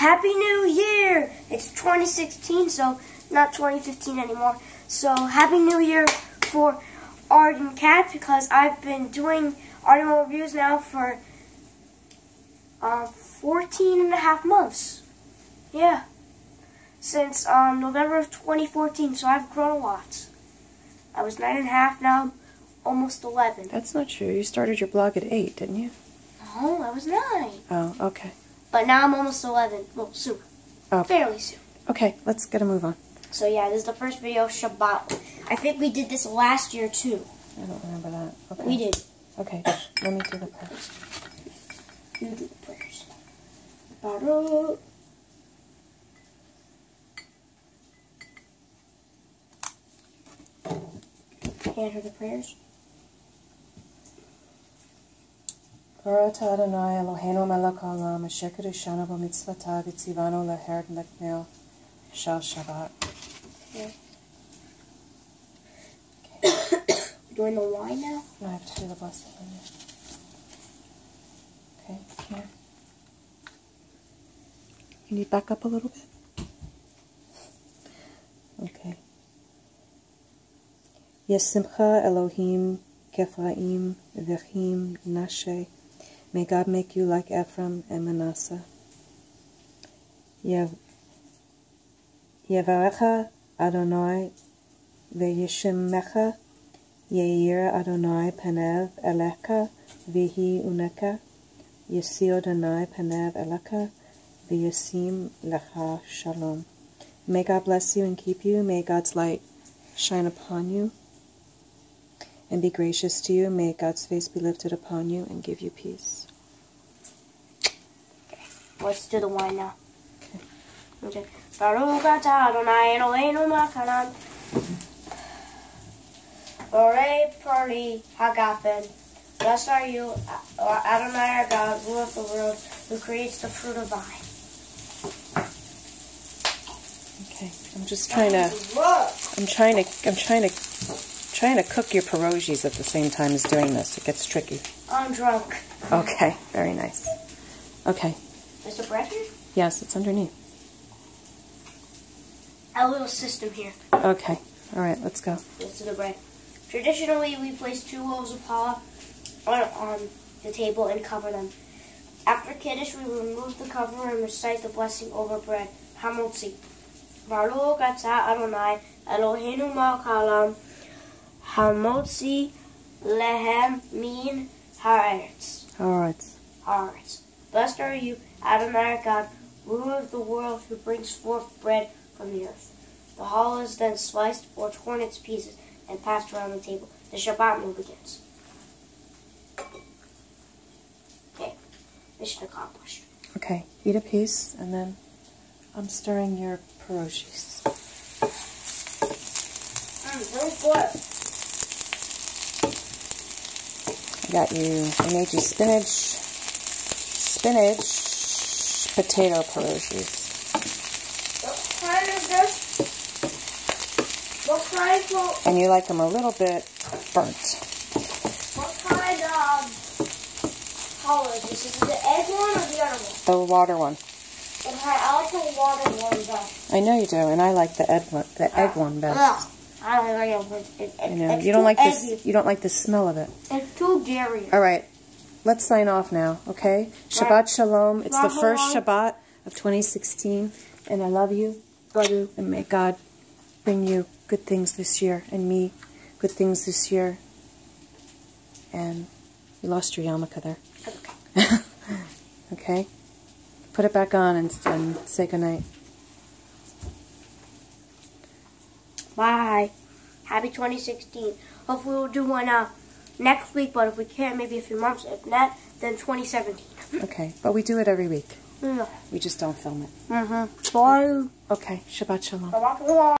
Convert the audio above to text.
Happy New Year! It's 2016, so not 2015 anymore. So Happy New Year for Arden Cat because I've been doing Arden reviews now for uh, 14 and a half months. Yeah. Since um, November of 2014, so I've grown a lot. I was nine and a half, now I'm almost 11. That's not true. You started your blog at 8, didn't you? No, I was nine. Oh, okay. But now I'm almost 11. Well, soon. Oh. Fairly soon. Okay, let's get a move on. So yeah, this is the first video Shabbat. I think we did this last year too. I don't remember that. Okay. We did. Okay, let me do the prayers. You do the prayers. Baruch. Hand her the prayers. Baruch Adonai Eloheinu melech haolam asher kedushanu b'mitzvotav v'tzivanu leher leknel shal Shabbat. Doing the wine now? No, I have to do the blessing you. Okay, here. You need back up a little bit? Okay. Yesimcha Elohim Kephraim Vechim Nashe. May God make you like Ephraim and Manasseh. Yev- Yevarecha Adonai Veyishemecha Yeir Adonai Panev Elecha Vihi Uneka Yesio Adonai Panev Elecha Viyasim Lecha Shalom. May God bless you and keep you. May God's light shine upon you and be gracious to you. May God's face be lifted upon you and give you peace. Okay. Let's do the wine now. Okay. Baruch atah Adonai Eloheinu melech haolam. Borei Pari Hagafen. Blessed are you, Adonai our God, ruler of the world, who creates the fruit of vine. Okay, I'm just trying to. I'm trying to. I'm trying to. Trying to cook your pierogies at the same time as doing this. It gets tricky. I'm drunk. Okay, very nice. Okay, Is the bread here? yes, it's underneath. A little system here. Okay, all right, let's go. This is the bread. Traditionally, we place two loaves of challah on, on the table and cover them. After Kiddush, we remove the cover and recite the blessing over bread. Hamotzi. Baruch atah Adonai Eloheinu melech haolam Hamotzi lehem min haaretz. All right. Haaretz. Blessed are you, Adonai our God, ruler of the world, who brings forth bread from the earth. The challah is then sliced or torn into pieces and passed around the table. The Shabbat meal begins. Okay, mission accomplished. Okay, eat a piece, and then I'm stirring your pierogies. Mmm, really good. I got you. I made you spinach, spinach, potato pierogies. What kind is this? What kind And you like them a little bit burnt. what kind of challah is this? Is it the egg one or the other one? The water one. I like the water one best. I know you do, and I like the egg one, the egg one best. Ugh. I don't like it. It, it, You know, you don't like eggy. this. You don't like the smell of it. It's too dairy. All right, let's sign off now, okay? Shabbat Shalom. It's the first Shabbat of 2016, and I love you, brother, and may God bring you good things this year, and me good things this year. And you lost your yarmulke there. Okay. okay? Put it back on and, and say goodnight. Bye. Happy 2016. Hopefully we'll do one uh, next week, but if we can't, maybe a few months. If not, then 2017. Okay, but we do it every week. Mm-hmm. We just don't film it. Mhm. Bye. Okay, Shabbat Shalom. Bye.